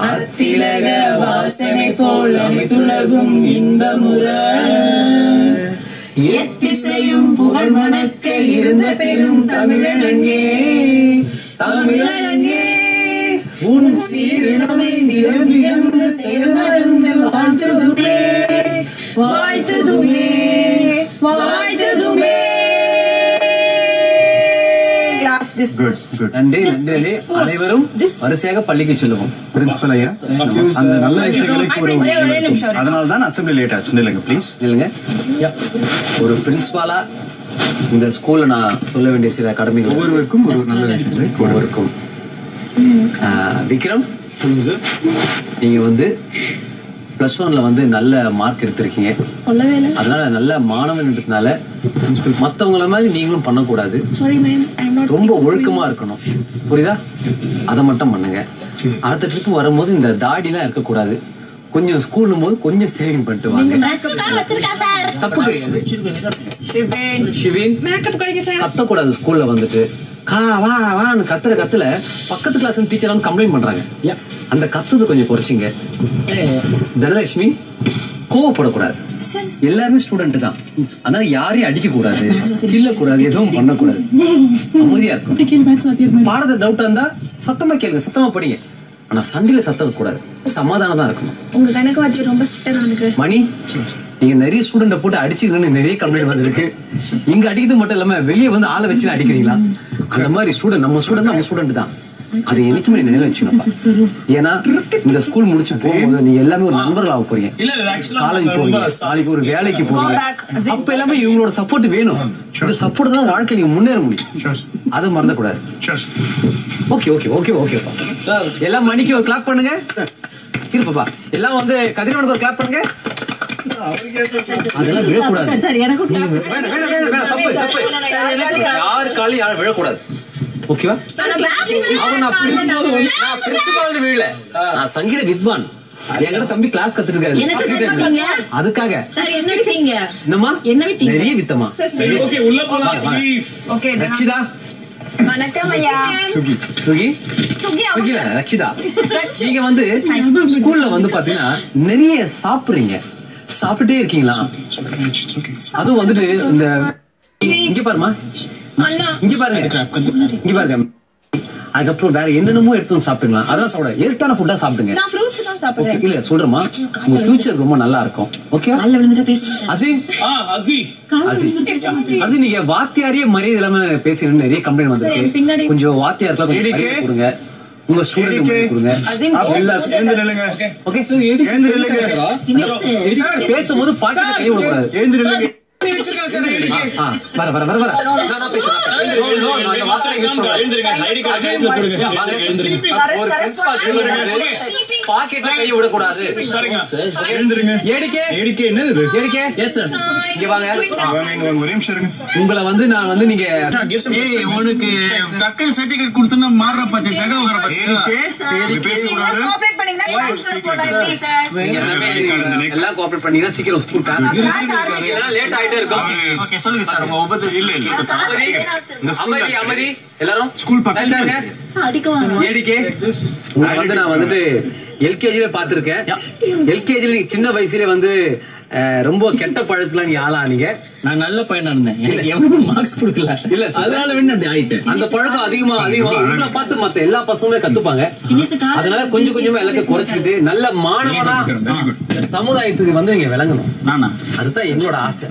அத்திலக வாசனை போல் அனைத்துலகும் இன்பமுற. எத்திசையும் புகழ் மணக்க இருந்த பெரும் தமிழனங்கே. தமிழனங்கே உன் சீரணமை நிரம்பி நன்றி நன்றி. அனைவரும் வரிசையாக பள்ளிக்கு செல்லுவோம். பிரின்சிபல் ஐயா அந்த நல்ல விஷயங்களை கூறுவோம் ஒரே. அதனால தான் அசம்பிளி லேட் ஆச்சு. இல்லைங்க ப்ளீஸ் இல்லைங்க ஒரு பிரின்சிபாலா இந்த ஸ்கூல்ல நான் சொல்ல வேண்டிய சில கடமைகள். ஒவ்வொருவருக்கும் ஒரு நல்ல ஆஹ், விக்ரம் நீங்க வந்து பிளஸ் ஒன்ல வந்து நல்ல மார்க் எடுத்திருக்கீங்க. அதனால நல்ல மாணவன்றதுனால மத்தவங்கள மாதிரி நீங்களும் பண்ணக்கூடாது. Sorry ma'am I am not ரொம்ப ஒழுக்கமா இருக்கணும். புரியுதா? அதை மட்டும் பண்ணுங்க. அடுத்த ட்ரிப் வரும்போது இந்த தாடிலாம் இருக்கக்கூடாது. கொஞ்சம் ஸ்கூல்லும் போது கொஞ்சம் சேவிங் பண்ணிட்டு வாங்க. வச்சிருக்கா சார் தப்பு கிடையாது. ஷிவின். மேக்கப் கடைக்கு சார் கத்தக்கூடாது ஸ்கூல்ல வந்துட்டு. கா வா வான்னு கத்துற கத்துல பக்கத்து கிளாஸ் டீச்சர் வந்து கம்ப்ளைண்ட் பண்றாங்க. அந்த கத்துது கொஞ்சம் குறைச்சிங்க. தனலட்சுமி கோவப்படக்கூடாது. எல்லாருமே ஸ்டூடெண்ட் தான். அதனால யாரையும் அடிக்க கூடாது கில்ல கூடாது எதுவும் பண்ணக்கூடாது. அமைதியா இருக்கும் பாடத்தை டவுட்டா இருந்தா சத்தமா கேளுங்க சத்தமா படிங்க. ஆனா சண்டையில சத்தம் கூடாது சமாதானம் தான் இருக்கணும். உங்க கணக்கு வச்சு ரொம்ப ஸ்ட்ரிக்டா தான் எனக்கு மணி நீங்க நிறைய ஸ்டூடெண்ட போட்டு அடிச்சுக்கணும்னு நிறைய கம்ப்ளைண்ட் வந்திருக்கு. இங்க அடிக்கிறது மட்டும் இல்லாம வெளியே வந்து ஆளை வச்சு அடிக்கிறீங்களா? அந்த மாதிரி ஸ்டூடெண்ட் நம்ம ஸ்டூடெண்ட் நம்ம ஸ்டூடெண்ட் தான். அது என்னைக்குமே நினைவு வச்சுக்கணும் ஏன்னா இந்த ஸ்கூல் முடிச்சு போகும்போது நீங்க எல்லாமே ஒரு நண்பர்கள் ஆக போறீங்க. காலேஜ் போறீங்க நாளைக்கு ஒரு வேலைக்கு போறீங்க. அப்ப எல்லாமே இவங்களோட சப்போர்ட் வேணும். இந்த சப்போர்ட் தான் வாழ்க்கை நீங்க முன்னேற முடியும். அதை மறந்துடக்கூடாது. ஓகே ஓகே ஓகே ஓகே எல்லாம் மணிக்கு ஒரு கிளாப் பண்ணுங்க. இருப்பா எல்லாம் வந்து கதிரவனுக்கு ஒரு கிளாப் பண்ணுங்க. அதெல்லாம் விழக்கூடாது. யாரு காலையும் யாரும் விழக்கூடாது. ஓகேவா? அவன் நான் பிடிக்கும்போது நான் பிரின்சிபால்னு விழல. நான் சங்கீத வித்வான். என்கிட்ட தம்பி கிளாஸ் கத்துட்டு எனக்கு இருக்காரு வித்தீங்க? அதுக்காக. சார் என்ன என்னம்மா? நிறைய வித்தமா ஓகே உள்ள போலாம் வாங்க, வாங்க. ப்ளீஸ் ஓகே ரட்சிதா வணக்கம் ஐயா. சுகி சுகி? சுகி சுகில ரட்சிதா நீங்க வந்து ஸ்கூல்ல வந்து பாத்தீங்கன்னா நிறைய சாப்பிடுறீங்க. சாப்பிட்டே இருக்கீங்களா? அதுவும் வந்துட்டு இந்த இங்க பாருமா இங்க பாருங்க. இங்க பாருங்க. அதுக்கப்புறம் வேற என்னென்னமோ எடுத்து வந்து சாப்பிடுங்களா? அதெல்லாம் சாப்பிட ஹெல்த்தான ஃபுட்டா சாப்பிடுங்க. நான் ஃப்ரூட்ஸ் தான் ஓகே சாப்பிடுறேன் இல்ல சொல்றேமா உங்க ஃபியூச்சர் ரொம்ப நல்லா இருக்கும். ஓகே காலைல அசீம் ஆ அசி. அது நீங்க வாத்தியாரியே மரியாதை இல்லாம பேசணும்னு நிறைய கம்ப்ளைண்ட் வந்திருக்கு. கொஞ்சம் வாத்தியாருக்குலாம் கொஞ்சம் கொடுங்க. உங்க ஸ்டூடெண்ட் கொடுங்க. எல்லாருக்கும் எழுந்து நில்லுங்க. ஓகே எழுந்து நில்லுங்க. பேசும்போது விடக்கூடாது. எழுந்து நில்லுங்க. வர வர வர வர. நான் நான் பேசுறேன். No, no, நான் அந்த வார்த்தையை use பண்றேன். எழுந்திருங்க ஐடி கார்டு கைத்துல கொடுங்க வாங்க. எழுந்திருங்க ஒரு principal சொல்லுறது, பாக்கெட்ல கை விடக்கூடாது. சரிங்க. எழுந்திருங்க ஏடிக்கே ஏடிக்கே என்னது? இது ஏடிக்கே எஸ் சார் இங்க வாங்க. வாங்க இங்க வாங்க. ஒரே நிமிஷம் இருங்க. உங்களை வந்து நான் வந்து நீங்க ஏய் உனக்கு தக்கல் சர்டிபிகேட் கொடுத்தனா மாறுற பத்தி ஜக வர பத்தி. ஏடிக்கே எல்லாமே கோஆபரேட் பண்ணீங்கன்னா சீக்கிரம் ஸ்கூல் லேட் ஆயிட்டே இருக்கும். ஓகே சொல்லுங்க சார் உங்க உபதேசம் இல்ல இல்ல. அமைதி இந்த ஸ்கூல்ல அமைதி அமைதி எல்லாரும்? ஸ்கூல் பக்கத்துல ஏடிகே வந்து நான் வந்துட்டு எல்கேஜில பாத்திருக்கேன் எல்கேஜில நீங்க சின்ன வயசுல வந்து ரொம்ப கெட்ட பழத்துல நீங்க ஆளானீங்க. நான் நல்ல பையனா இருந்தேன். எனக்கு எவனும் மார்க்ஸ் கொடுக்கல. இல்ல, அதனால வேணும் அப்படி ஆயிட்டேன். அந்த பழக்கம் அதிகமா அதிகமா உங்களை பார்த்து மத்த எல்லா பசங்களுமே கத்துப்பாங்க. அதனால கொஞ்சம் கொஞ்சமா எல்லாத்தையும் குறைச்சிக்கிட்டு நல்ல மாணவனா சமுதாயத்துக்கு வந்து நீங்க விளங்கணும். நானா? அதுதான் எங்களோட ஆசை.